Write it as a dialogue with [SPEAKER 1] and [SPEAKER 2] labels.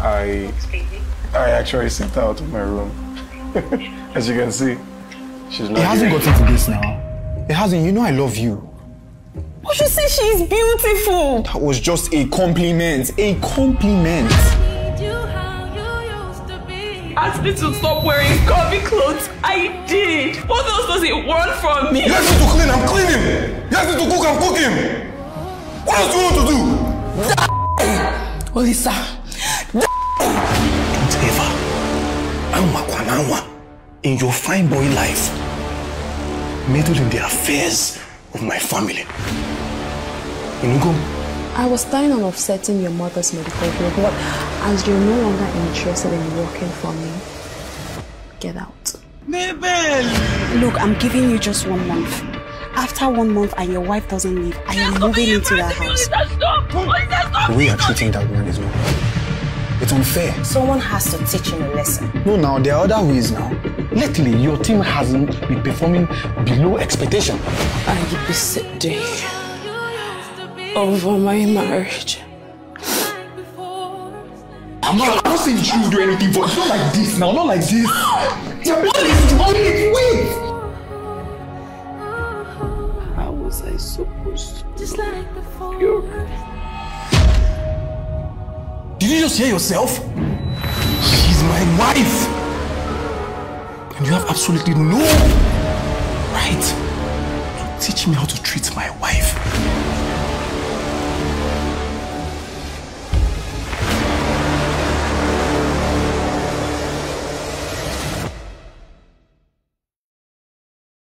[SPEAKER 1] I I actually sent her out of my room. As you can see, she's not
[SPEAKER 2] It hasn't
[SPEAKER 1] here.
[SPEAKER 2] gotten to this now. It hasn't. You know I love you.
[SPEAKER 3] But you say she's beautiful.
[SPEAKER 2] That was just a compliment. A compliment.
[SPEAKER 3] Asked me to stop wearing curvy clothes. I did. What else does it want from me?
[SPEAKER 4] You asked me to clean, I'm cleaning. You asked me to cook, I'm cooking. What else do you want to do?
[SPEAKER 3] Olisa.
[SPEAKER 4] In your fine boy life, meddle in the affairs of my family. Inugo,
[SPEAKER 5] I was planning on offsetting your mother's medical bill, but as you're no longer interested in working for me, get out.
[SPEAKER 6] Look, I'm giving you just one month. After one month and your wife doesn't leave, I am moving into that house.
[SPEAKER 2] The way you're treating that woman is wrong. It's unfair.
[SPEAKER 6] Someone has to teach him a lesson.
[SPEAKER 2] No, now there are other ways now. Lately, your team hasn't been performing below expectation.
[SPEAKER 3] I be sitting over my marriage.
[SPEAKER 2] I'm not, I'm not saying you shouldn't do anything, but it's not like this now, not like this. Yeah, wait, wait, wait.
[SPEAKER 3] How was I supposed to? Just like before.
[SPEAKER 2] Did you just hear yourself? She's my wife. And you have absolutely no right to teach me how to treat my wife.